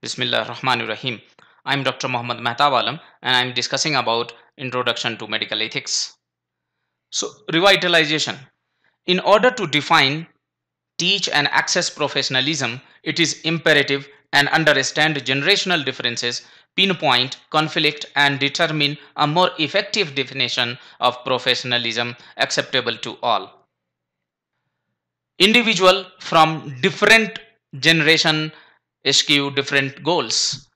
Bismillah Rahman Rahim. I'm Dr. Muhammad Mehtabalam and I'm discussing about Introduction to Medical Ethics. So, revitalization. In order to define, teach, and access professionalism, it is imperative and understand generational differences, pinpoint, conflict, and determine a more effective definition of professionalism acceptable to all individual from different generation eschew different goals.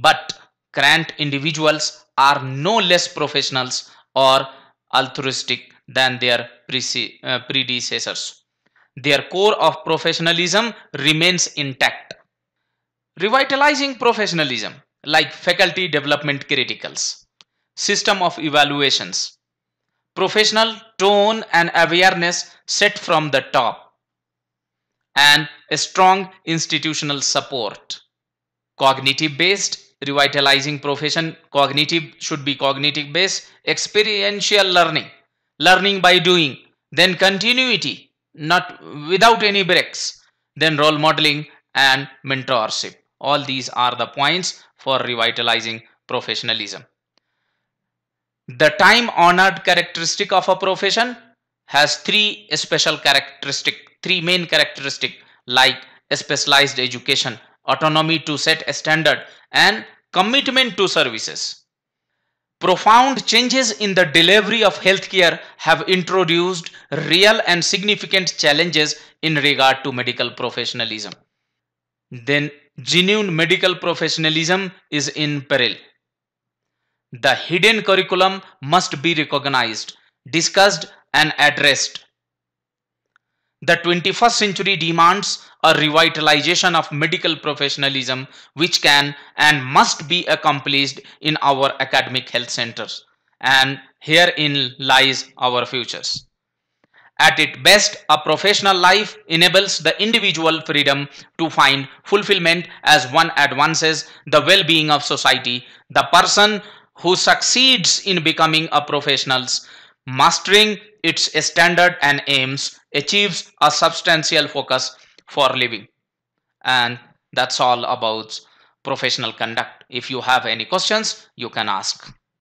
But current individuals are no less professionals or altruistic than their uh, predecessors. Their core of professionalism remains intact. Revitalizing professionalism like faculty development criticals system of evaluations professional tone and awareness set from the top and a strong institutional support. Cognitive based, revitalizing profession, cognitive should be cognitive based, experiential learning, learning by doing, then continuity, not without any breaks, then role modeling and mentorship. All these are the points for revitalizing professionalism. The time honored characteristic of a profession has three special characteristic three main characteristics like specialized education, autonomy to set a standard, and commitment to services. Profound changes in the delivery of healthcare have introduced real and significant challenges in regard to medical professionalism. Then, genuine medical professionalism is in peril. The hidden curriculum must be recognized, discussed, and addressed the 21st century demands a revitalization of medical professionalism which can and must be accomplished in our academic health centers. And herein lies our futures. At its best, a professional life enables the individual freedom to find fulfillment as one advances the well-being of society. The person who succeeds in becoming a professional, mastering its standard and aims achieves a substantial focus for living. And that's all about professional conduct. If you have any questions you can ask